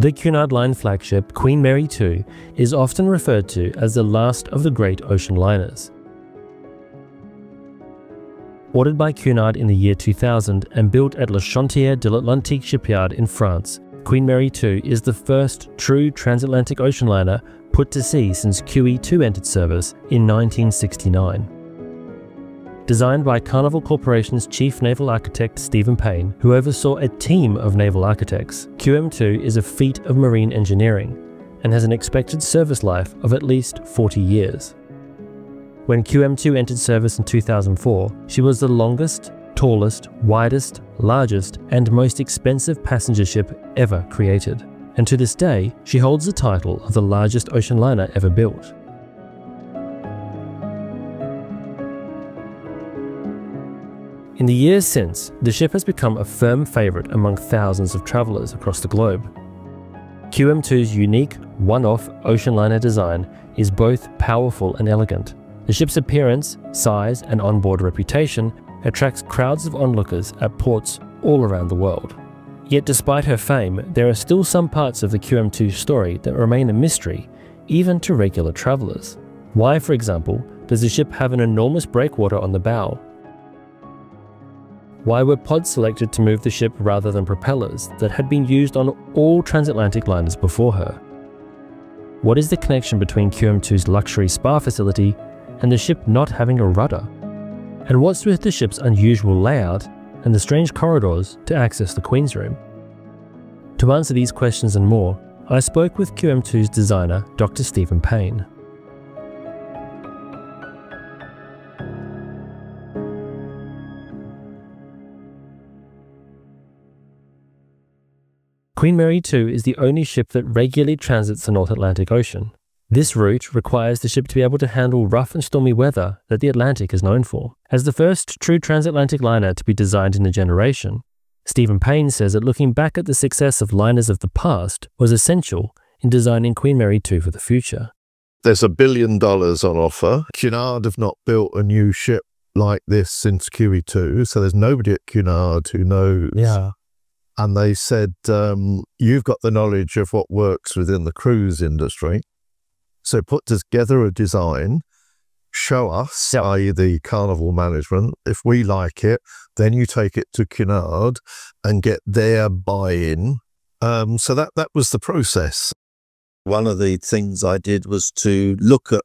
The Cunard Line flagship Queen Mary II is often referred to as the last of the great ocean liners. Ordered by Cunard in the year 2000 and built at Le Chantier de l'Atlantique shipyard in France, Queen Mary II is the first true transatlantic ocean liner put to sea since QE2 entered service in 1969 designed by Carnival Corporation's chief naval architect Stephen Payne, who oversaw a team of naval architects. QM2 is a feat of marine engineering and has an expected service life of at least 40 years. When QM2 entered service in 2004, she was the longest, tallest, widest, largest, and most expensive passenger ship ever created. And to this day, she holds the title of the largest ocean liner ever built. In the years since, the ship has become a firm favourite among thousands of travellers across the globe. QM2's unique, one-off ocean liner design is both powerful and elegant. The ship's appearance, size and onboard reputation attracts crowds of onlookers at ports all around the world. Yet despite her fame, there are still some parts of the QM2 story that remain a mystery, even to regular travellers. Why, for example, does the ship have an enormous breakwater on the bow why were pods selected to move the ship rather than propellers that had been used on all transatlantic liners before her? What is the connection between QM2's luxury spa facility and the ship not having a rudder? And what's with the ship's unusual layout and the strange corridors to access the Queen's Room? To answer these questions and more, I spoke with QM2's designer, Dr. Stephen Payne. Queen Mary 2 is the only ship that regularly transits the North Atlantic Ocean. This route requires the ship to be able to handle rough and stormy weather that the Atlantic is known for. As the first true transatlantic liner to be designed in a generation, Stephen Payne says that looking back at the success of liners of the past was essential in designing Queen Mary 2 for the future. There's a billion dollars on offer. Cunard have not built a new ship like this since QE2, so there's nobody at Cunard who knows yeah and they said, um, You've got the knowledge of what works within the cruise industry. So put together a design, show us, yep. i.e., the carnival management. If we like it, then you take it to Cunard and get their buy in. Um, so that, that was the process. One of the things I did was to look at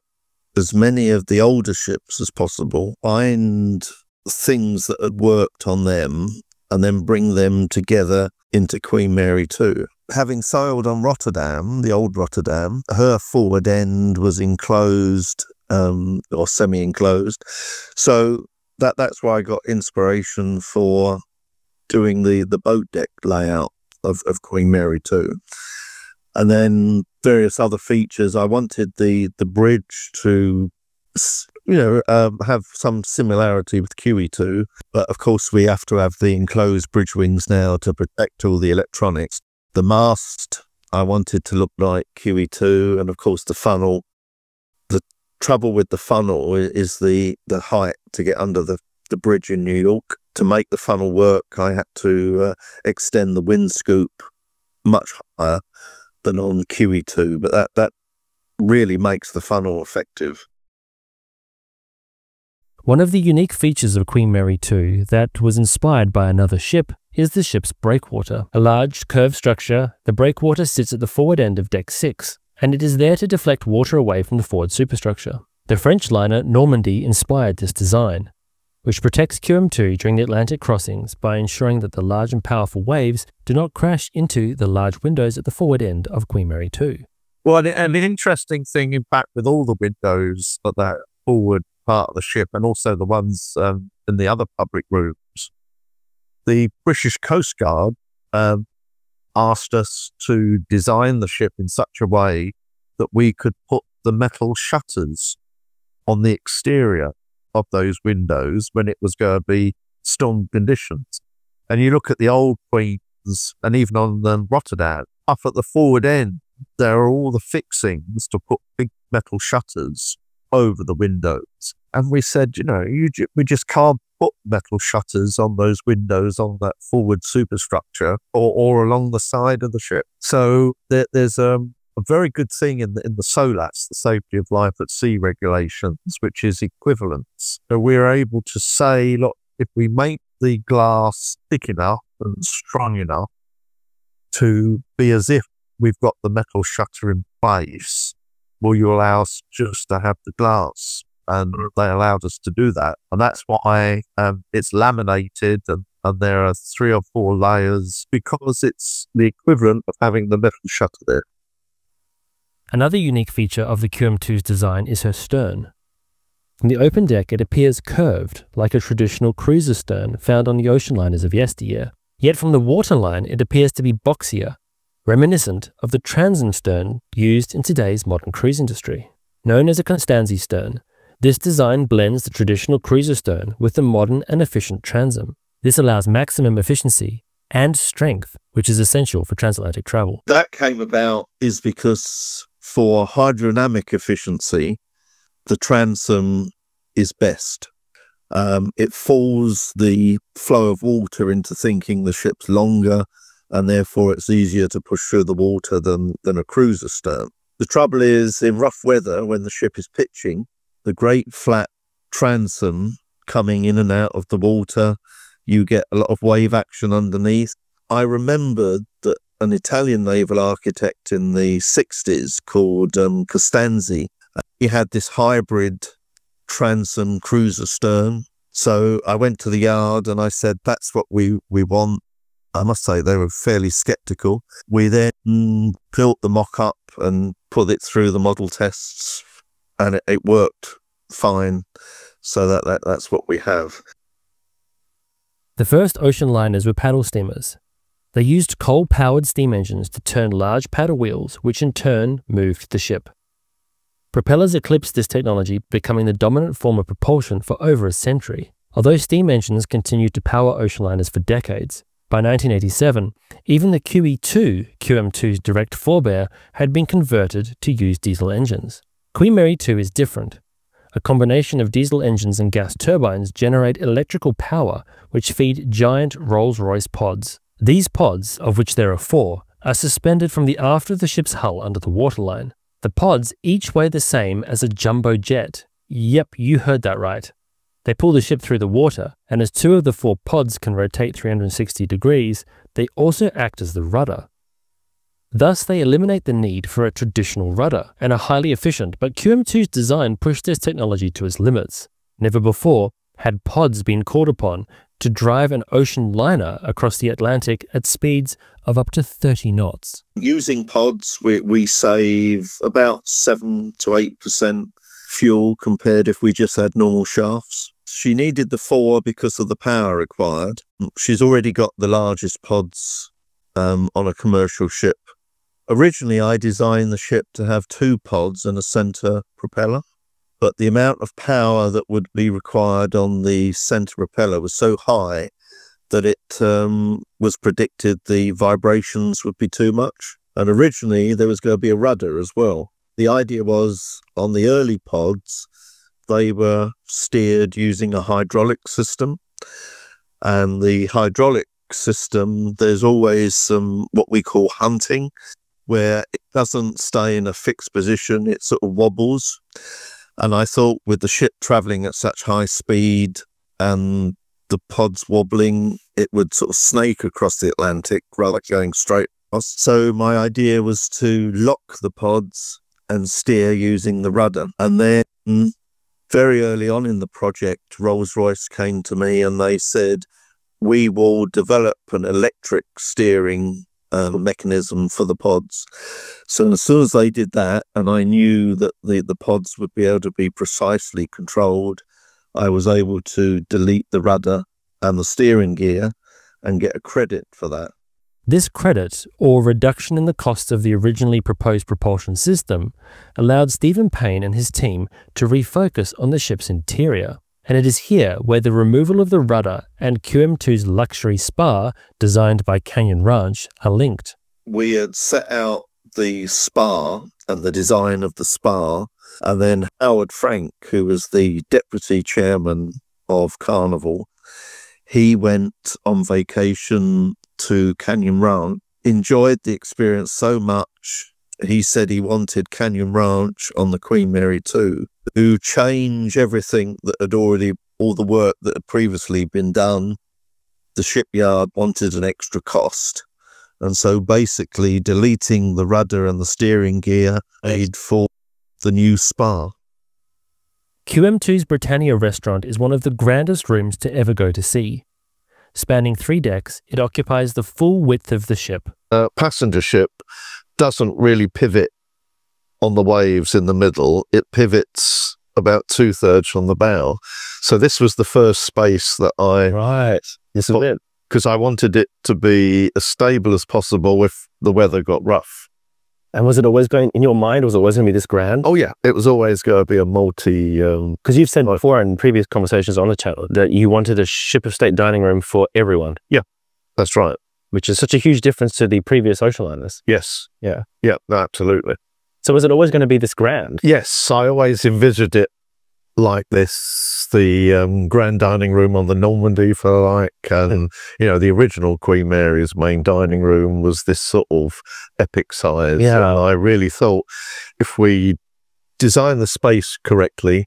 as many of the older ships as possible, find things that had worked on them and then bring them together into Queen Mary 2. Having sailed on Rotterdam, the old Rotterdam, her forward end was enclosed um, or semi-enclosed. So that that's why I got inspiration for doing the the boat deck layout of, of Queen Mary 2. And then various other features. I wanted the the bridge to you know, um, have some similarity with QE2, but of course we have to have the enclosed bridge wings now to protect all the electronics. The mast I wanted to look like QE2, and of course the funnel. The trouble with the funnel is the the height to get under the the bridge in New York. To make the funnel work, I had to uh, extend the wind scoop much higher than on QE2, but that that really makes the funnel effective. One of the unique features of Queen Mary 2 that was inspired by another ship is the ship's breakwater. A large, curved structure, the breakwater sits at the forward end of Deck 6, and it is there to deflect water away from the forward superstructure. The French liner Normandie inspired this design, which protects QM2 during the Atlantic crossings by ensuring that the large and powerful waves do not crash into the large windows at the forward end of Queen Mary 2. Well, and an interesting thing, in fact, with all the windows at that forward part of the ship and also the ones um, in the other public rooms, the British Coast Guard um, asked us to design the ship in such a way that we could put the metal shutters on the exterior of those windows when it was going to be storm conditions. And you look at the old Queens and even on the Rotterdam, up at the forward end, there are all the fixings to put big metal shutters over the windows. And we said, you know, you ju- we just can't put metal shutters on those windows on that forward superstructure or, or along the side of the ship. So there, there's um, a very good thing in the, in the SOLAS, the Safety of Life at Sea regulations, which is equivalence. So we're able to say, look, if we make the glass thick enough and strong enough to be as if we've got the metal shutter in place, will you allow us just to have the glass? And they allowed us to do that. And that's why um, it's laminated and, and there are three or four layers because it's the equivalent of having the metal shutter there. Another unique feature of the QM2's design is her stern. From the open deck, it appears curved, like a traditional cruiser stern found on the ocean liners of yesteryear. Yet from the waterline, it appears to be boxier, reminiscent of the transom stern used in today's modern cruise industry. Known as a Costanzi stern, this design blends the traditional cruiser stern with the modern and efficient transom. This allows maximum efficiency and strength, which is essential for transatlantic travel. That came about is because for hydrodynamic efficiency, the transom is best. Um, it falls the flow of water into thinking the ship's longer and therefore it's easier to push through the water than, than a cruiser stern. The trouble is, in rough weather, when the ship is pitching, the great flat transom coming in and out of the water, you get a lot of wave action underneath. I remembered that an Italian naval architect in the 60s called um, Costanzi, uh, he had this hybrid transom cruiser stern. So I went to the yard and I said, that's what we, we want. I must say they were fairly skeptical. We then mm, built the mock up and put it through the model tests and it, it worked fine. So that, that that's what we have. The first ocean liners were paddle steamers. They used coal powered steam engines to turn large paddle wheels, which in turn moved the ship. Propellers eclipsed this technology, becoming the dominant form of propulsion for over a century. Although steam engines continued to power ocean liners for decades, by 1987, even the QE2, QM2's direct forebear, had been converted to use diesel engines. Queen Mary 2 is different. A combination of diesel engines and gas turbines generate electrical power which feed giant Rolls-Royce pods. These pods, of which there are four, are suspended from the aft of the ship's hull under the waterline. The pods each weigh the same as a jumbo jet. Yep, you heard that right. They pull the ship through the water, and as two of the four pods can rotate 360 degrees, they also act as the rudder. Thus, they eliminate the need for a traditional rudder and are highly efficient, but QM2's design pushed this technology to its limits. Never before had pods been called upon to drive an ocean liner across the Atlantic at speeds of up to 30 knots. Using pods, we, we save about 7 to 8% fuel compared if we just had normal shafts. She needed the four because of the power required. She's already got the largest pods um, on a commercial ship. Originally, I designed the ship to have two pods and a center propeller but the amount of power that would be required on the center propeller was so high that it um, was predicted the vibrations would be too much. And originally there was going to be a rudder as well. The idea was on the early pods, they were steered using a hydraulic system. And the hydraulic system, there's always some what we call hunting, where it doesn't stay in a fixed position, it sort of wobbles. And I thought with the ship traveling at such high speed and the pods wobbling, it would sort of snake across the Atlantic rather than going straight across. So my idea was to lock the pods and steer using the rudder. And then very early on in the project, Rolls Royce came to me and they said, we will develop an electric steering uh, mechanism for the pods. So as soon as they did that, and I knew that the, the pods would be able to be precisely controlled, I was able to delete the rudder and the steering gear and get a credit for that. This credit, or reduction in the cost of the originally proposed propulsion system, allowed Stephen Payne and his team to refocus on the ship's interior and it is here where the removal of the rudder and QM2's luxury spa, designed by Canyon Ranch, are linked. We had set out the spa and the design of the spa, and then Howard Frank, who was the deputy chairman of Carnival, he went on vacation to Canyon Ranch, enjoyed the experience so much. He said he wanted Canyon Ranch on the Queen Mary 2 to change everything that had already, all the work that had previously been done. The shipyard wanted an extra cost. And so basically deleting the rudder and the steering gear made for the new spa. QM2's Britannia restaurant is one of the grandest rooms to ever go to sea. Spanning three decks, it occupies the full width of the ship. A passenger ship doesn't really pivot on the waves in the middle. It pivots about two thirds from the bow. So this was the first space that I Right. Yes, it because I wanted it to be as stable as possible if the weather got rough. And was it always going in your mind? Was it always going to be this grand? Oh yeah, it was always going to be a multi. Um, Because you've said before in previous conversations on the channel that you wanted a ship of state dining room for everyone, Yeah, that's right. which is such a huge difference to the previous ocean liners. Yes. Yeah. Yeah. no, absolutely. So was it always going to be this grand? Yes, I always envisioned it like this. The um, grand dining room on the Normandie, for like, and you know, the original Queen Mary's main dining room was this sort of epic size. Yeah. and I really thought if we design the space correctly,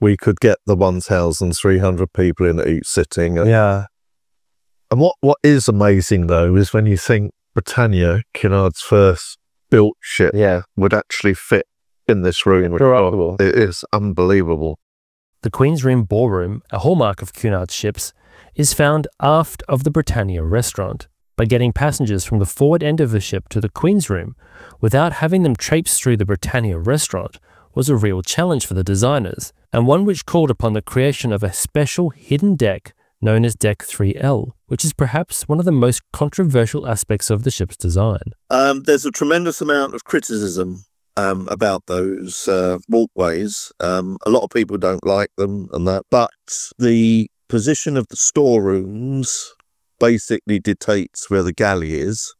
we could get the 1,300 people in at each sitting. And, Yeah. and what what is amazing though is when you think Britannia, Cunard's first built ship, Yeah. would actually fit in this room. It is unbelievable. The Queen's Room Ballroom, a hallmark of Cunard's ships, is found aft of the Britannia restaurant. By getting passengers from the forward end of the ship to the Queen's Room without having them traipse through the Britannia restaurant was a real challenge for the designers, and one which called upon the creation of a special hidden deck known as Deck 3L, which is perhaps one of the most controversial aspects of the ship's design. Um, there's a tremendous amount of criticism um, about those uh, walkways. Um, a lot of people don't like them and that, but the position of the storerooms basically dictates where the galley is,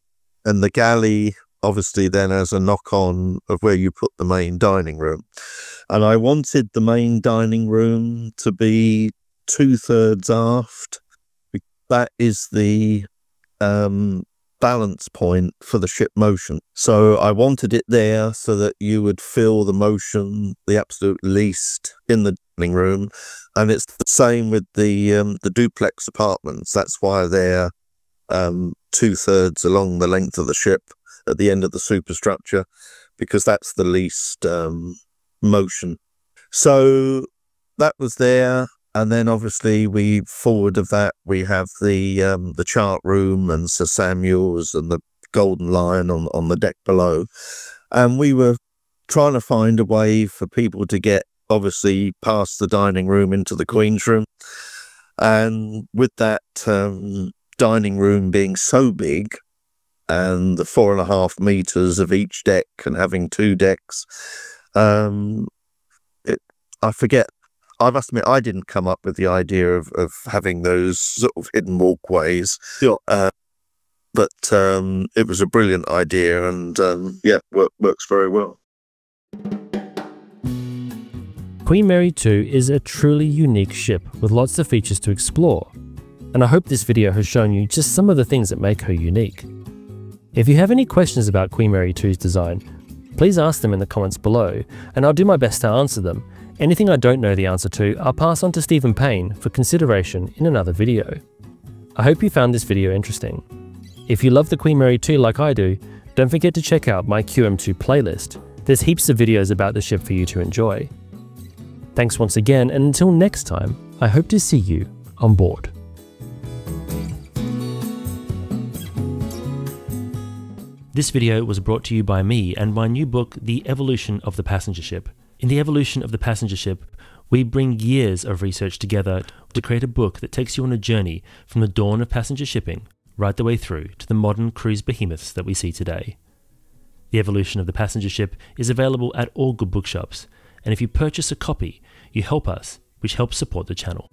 and the galley obviously then has a knock on of where you put the main dining room. And I wanted the main dining room to be two thirds aft. That is the um, balance point for the ship motion. So I wanted it there so that you would feel the motion the absolute least in the dining room. And it's the same with the um, the duplex apartments. That's why they're um, two thirds along the length of the ship at the end of the superstructure, because that's the least um, motion. So that was there. And then obviously we forward of that we have the um, the chart room and Sir Samuel's and the Golden Lion on on the deck below, and we were trying to find a way for people to get obviously past the dining room into the Queen's room, and with that um, dining room being so big, and the four and a half meters of each deck and having two decks, um, I forget I must admit, I didn't come up with the idea of, of having those sort of hidden walkways. Sure. Uh, but um, it was a brilliant idea, and um, yeah, work, works very well. Queen Mary 2 is a truly unique ship with lots of features to explore, and I hope this video has shown you just some of the things that make her unique. If you have any questions about Queen Mary 2's design, please ask them in the comments below, and I'll do my best to answer them. Anything I don't know the answer to, I'll pass on to Stephen Payne for consideration in another video. I hope you found this video interesting. If you love the Queen Mary 2 like I do, don't forget to check out my QM2 playlist. There's heaps of videos about the ship for you to enjoy. Thanks once again, and until next time, I hope to see you on board. This video was brought to you by me and my new book, The Evolution of the Passenger Ship. In The Evolution of the Passenger Ship, we bring years of research together to create a book that takes you on a journey from the dawn of passenger shipping right the way through to the modern cruise behemoths that we see today. The Evolution of the Passenger Ship is available at all good bookshops, and if you purchase a copy, you help us, which helps support the channel.